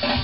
パッ!